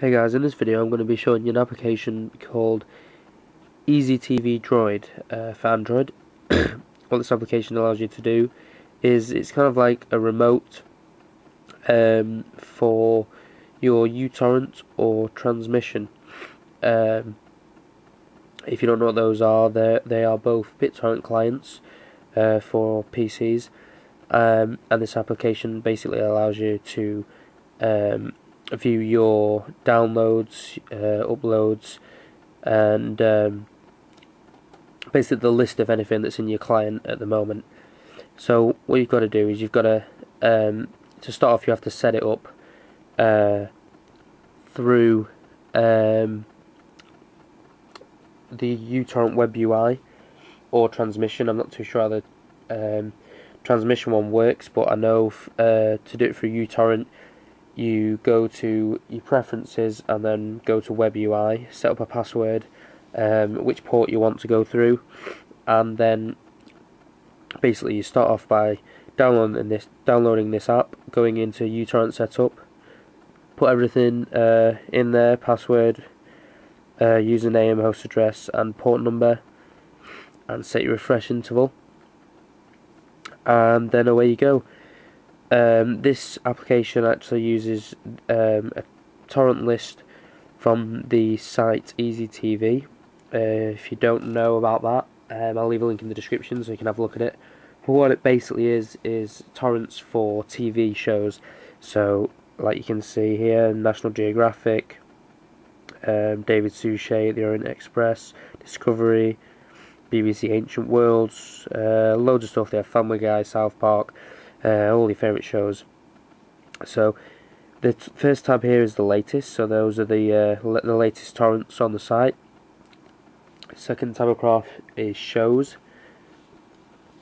Hey guys, in this video I'm going to be showing you an application called EZTVDroid uh, for Android. what this application allows you to do is it's kind of like a remote um, for your uTorrent or transmission. Um, if you don't know what those are, they are both BitTorrent clients uh, for PCs, um, and this application basically allows you to um, view your downloads, uh, uploads, and um, basically the list of anything that's in your client at the moment. So what you've got to do is you've got to um, to start off you have to set it up uh, through um, the uTorrent web UI or transmission. I'm not too sure how the um, transmission one works, but I know uh, to do it through uTorrent you go to your preferences and then go to web UI, set up a password, um, which port you want to go through, and then basically you start off by downloading this downloading this app, going into uTorrent setup, put everything uh, in there, password, uh, username, host address, and port number, and set your refresh interval, and then away you go. Um, this application actually uses um, a torrent list from the site EZTV. Uh, if you don't know about that, um, I'll leave a link in the description so you can have a look at it. But what it basically is is torrents for TV shows. So, like you can see here, National Geographic, um, David Suchet, The Orient Express, Discovery, BBC Ancient Worlds, uh, loads of stuff there. Family Guy, South Park uh, all your favourite shows. So the first tab here is the latest, so those are the uh, the latest torrents on the site. Second tab across is shows,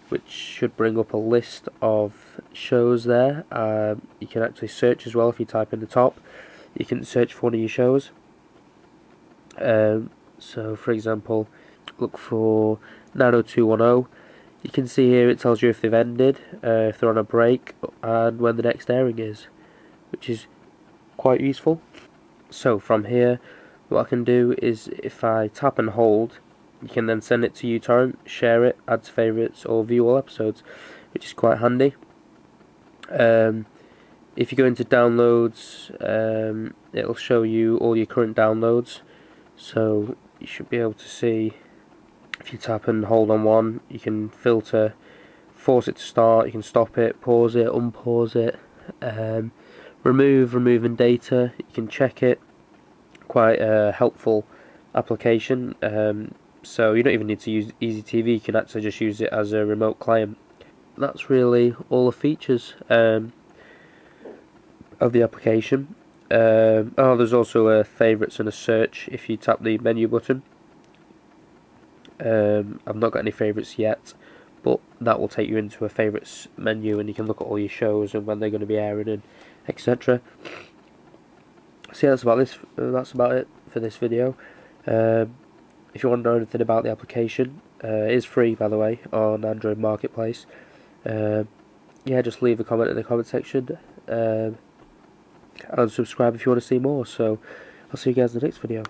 which should bring up a list of shows there. Um, you can actually search as well if you type in the top. You can search for one of your shows. Um, so, for example, look for 90210 you can see here it tells you if they've ended, uh, if they're on a break, and when the next airing is, which is quite useful. So from here, what I can do is if I tap and hold, you can then send it to uTorrent, share it, add to favourites, or view all episodes, which is quite handy. Um, if you go into downloads, um, it'll show you all your current downloads, so you should be able to see you tap and hold on one you can filter force it to start you can stop it pause it unpause it um, remove removing data you can check it. Quite a helpful application um, so you don't even need to use EZTV you can actually just use it as a remote client. That's really all the features um, of the application. Um, oh there's also a favourites and a search if you tap the menu button um, I've not got any favourites yet, but that will take you into a favourites menu and you can look at all your shows and when they're going to be airing and etc. So yeah, that's about this. Uh, that's about it for this video. Um, if you want to know anything about the application, uh, it is free by the way on Android Marketplace. Um, yeah, just leave a comment in the comment section um, and subscribe if you want to see more. So I'll see you guys in the next video.